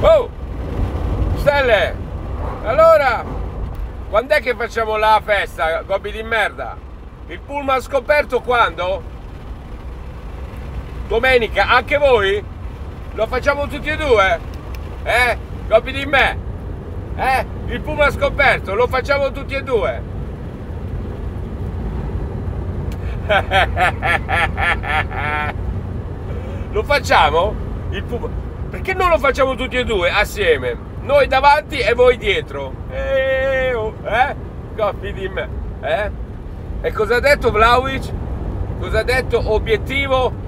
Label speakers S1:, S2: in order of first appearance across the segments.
S1: Oh! Stelle! Allora, quando è che facciamo la festa, gobbi di merda? Il pullman scoperto quando? Domenica, anche voi? Lo facciamo tutti e due? Eh? Gobbi di me? Eh? Il pullman scoperto, lo facciamo tutti e due? lo facciamo? Il pullman... Perché non lo facciamo tutti e due assieme? Noi davanti e voi dietro. Eh? Oh, eh? Coppi di me. Eh? E cosa ha detto Vlaovic? Cosa ha detto? Obiettivo?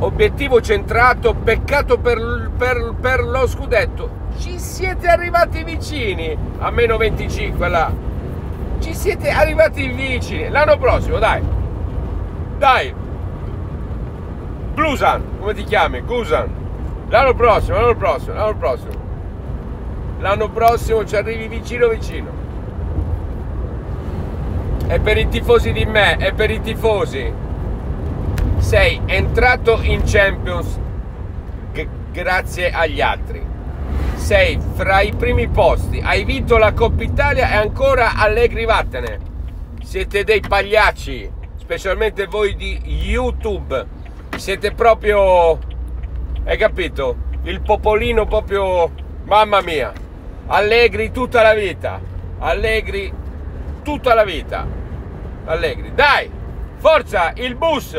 S1: obiettivo centrato, peccato per, per, per, lo scudetto. Ci siete arrivati vicini a meno 25 là. Ci siete arrivati vicini. L'anno prossimo, dai. Dai, Blusan, come ti chiami? Gusan. L'anno prossimo, l'anno prossimo, l'anno prossimo. L'anno prossimo ci arrivi vicino vicino. E per i tifosi di me, e per i tifosi. Sei entrato in Champions grazie agli altri. Sei fra i primi posti, hai vinto la Coppa Italia e ancora allegri vattene. Siete dei pagliacci, specialmente voi di YouTube siete proprio, hai capito? Il popolino proprio, mamma mia, allegri tutta la vita, allegri tutta la vita, allegri. Dai, forza, il bus,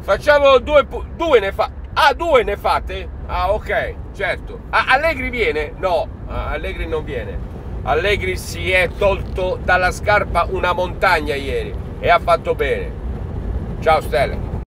S1: facciamo due, due ne fa, ah due ne fate? Ah ok, certo. Ah, Allegri viene? No, ah, Allegri non viene. Allegri si è tolto dalla scarpa una montagna ieri e ha fatto bene. Ciao Stella.